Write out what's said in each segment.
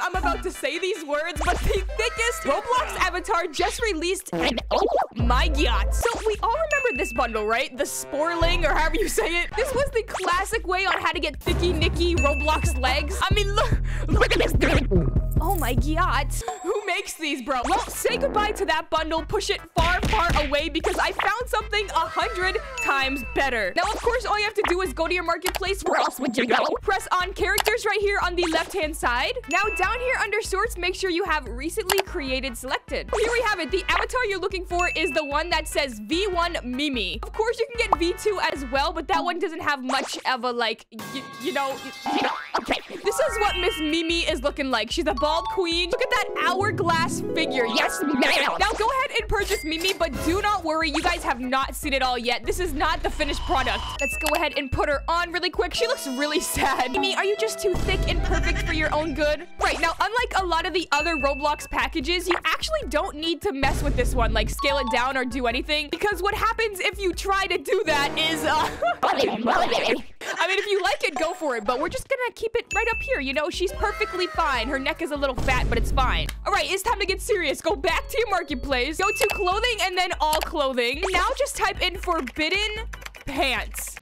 I'm about to say these words, but the thickest Roblox avatar just released and oh my god. So we all remember this bundle, right? The Sporling or however you say it. This was the classic way on how to get thicky nicky Roblox legs. I mean, look, look at this. Oh my god. Who makes these, bro? Well, say goodbye to that bundle. Push it far, far away because I found something a hundred times better. Now, of course, all you have to do is go to your marketplace. Where else would you go? Press on characters right here on the left-hand side. Now, down here under sorts, make sure you have recently created selected. Here we have it. The avatar you're looking for is the one that says V1 Mimi. Of course, you can get V2 as well, but that one doesn't have much of a, like, you know, you know, okay. This is what Miss Mimi is looking like. She's a bald queen. Look at that hourglass figure. Yes, ma'am. Now purchase Mimi, but do not worry. You guys have not seen it all yet. This is not the finished product. Let's go ahead and put her on really quick. She looks really sad. Mimi, are you just too thick and perfect for your own good? Right, now, unlike a lot of the other Roblox packages, you actually don't need to mess with this one, like scale it down or do anything, because what happens if you try to do that is, uh... Mean, if you like it, go for it, but we're just gonna keep it right up here. You know, she's perfectly fine. Her neck is a little fat, but it's fine. All right, it's time to get serious. Go back to your marketplace, go to clothing, and then all clothing. And now just type in forbidden pants.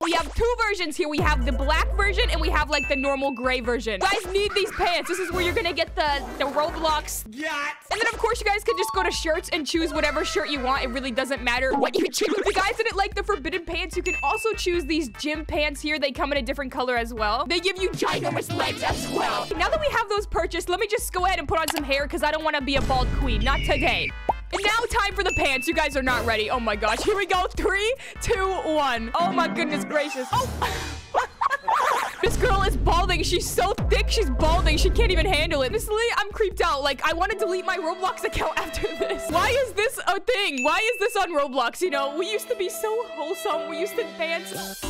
We have two versions here. We have the black version and we have like the normal gray version. You guys need these pants. This is where you're gonna get the, the Roblox. Yacht. And then of course you guys can just go to shirts and choose whatever shirt you want. It really doesn't matter what you choose. If you guys didn't like the forbidden pants, you can also choose these gym pants here. They come in a different color as well. They give you ginormous legs as well. Now that we have those purchased, let me just go ahead and put on some hair because I don't want to be a bald queen. Not today. And now time for the pants. You guys are not ready. Oh my gosh. Here we go. Three, two, one. Oh my goodness gracious. Oh. this girl is balding. She's so thick. She's balding. She can't even handle it. Honestly, I'm creeped out. Like, I want to delete my Roblox account after this. Why is this a thing? Why is this on Roblox? You know, we used to be so wholesome. We used to dance.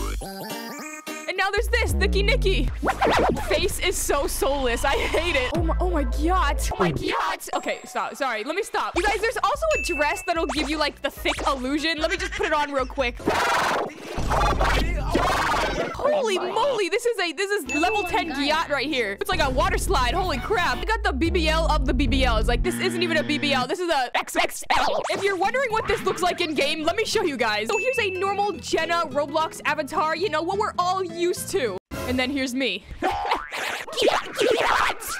Now there's this, Thicky Nicky. Face is so soulless. I hate it. Oh my, oh my god. Oh my god. Okay, stop. Sorry, let me stop. You guys, there's also a dress that'll give you like the thick illusion. Let me just put it on real quick. Holy moly, this is a this is level 10 yacht right here. It's like a water slide. Holy crap. I got the BBL of the BBLs. Like this isn't even a BBL. This is a XXL. If you're wondering what this looks like in game, let me show you guys. So here's a normal Jenna Roblox avatar. You know, what we're all used to. And then here's me.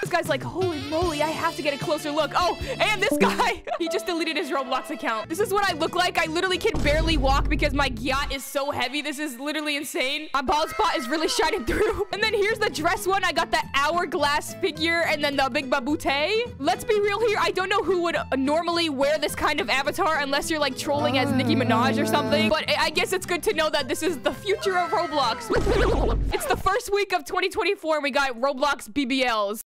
this guy's like, holy moly, I have to get a closer look. Oh, and this guy, he just deleted his Roblox account. This is what I look like. I literally can barely walk because my yacht is so heavy. This is literally insane. My bald spot is really shining through. And then here's the dress one. I got the hourglass figure and then the big babute. Let's be real here. I don't know who would normally wear this kind of avatar unless you're like trolling as Nicki Minaj or something. But I guess it's good to know that this is the future of Roblox. it's the first week of 2024 and we got Roblox BBLs.